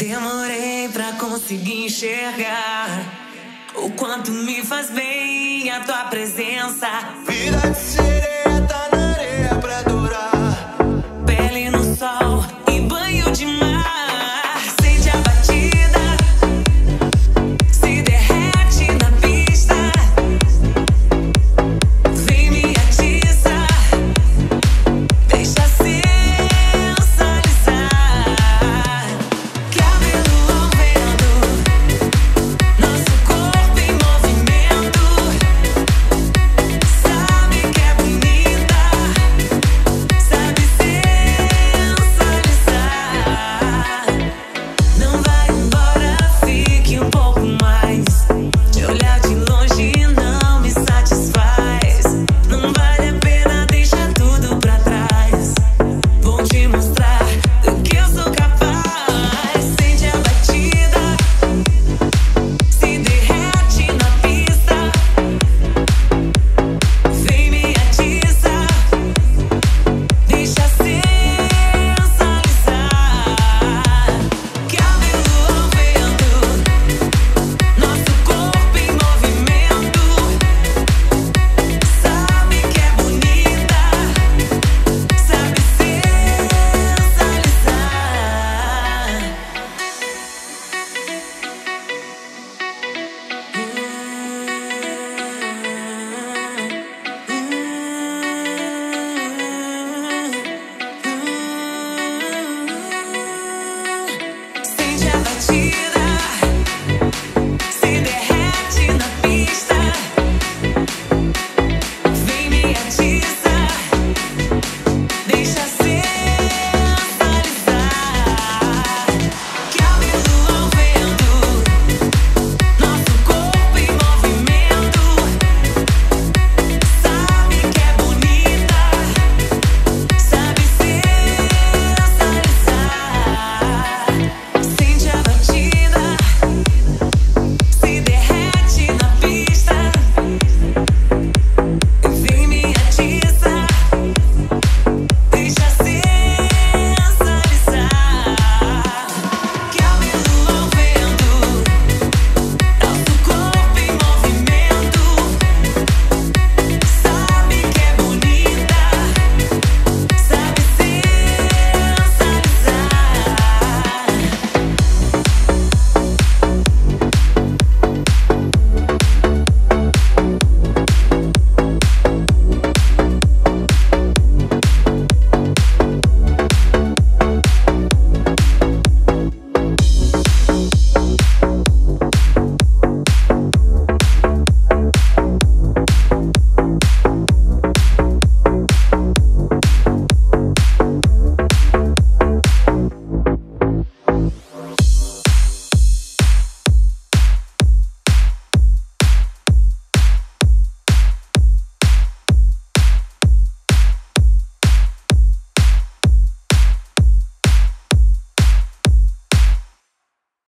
Demorei pra conseguir enxergar o quanto me faz bem a tua presença. Vida de